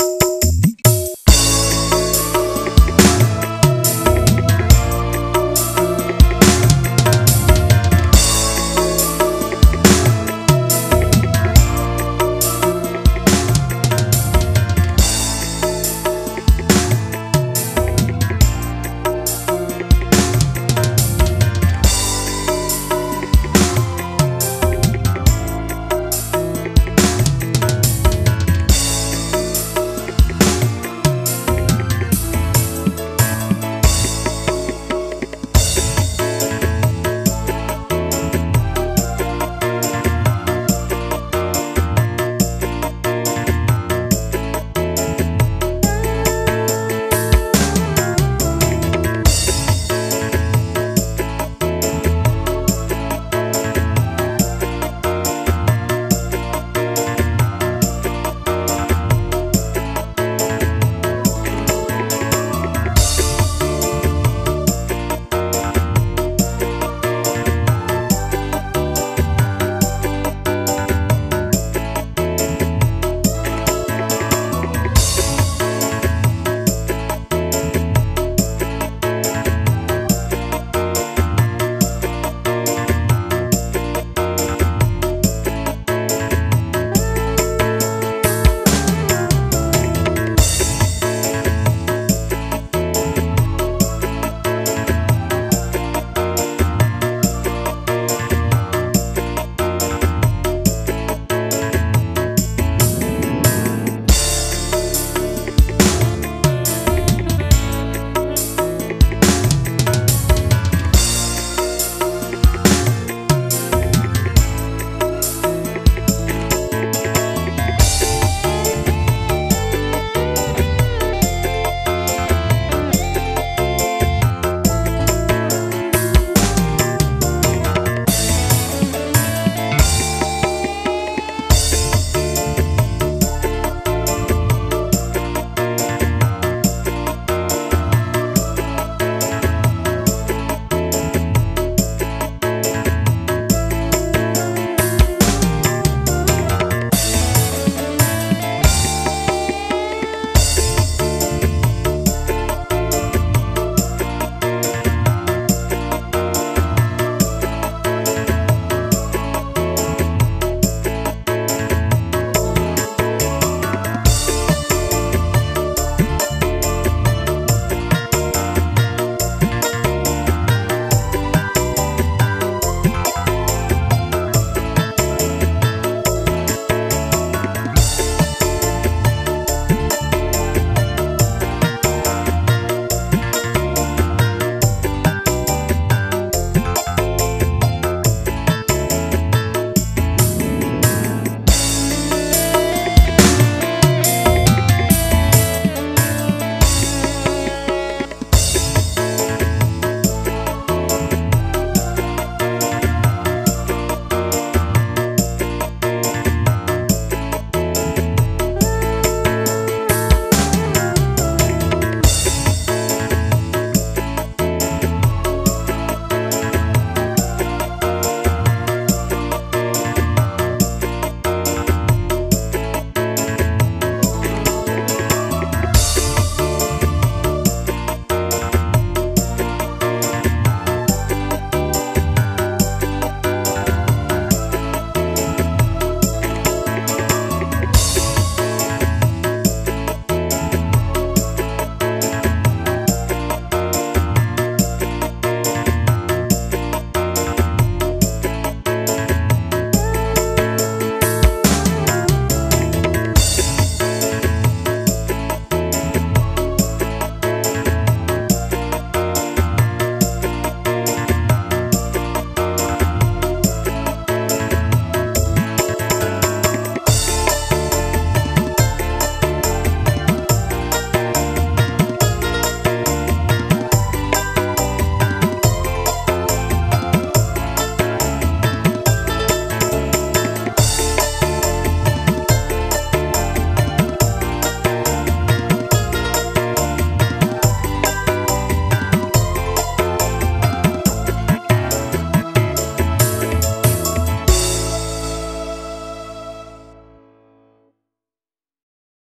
Música